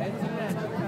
Excellent.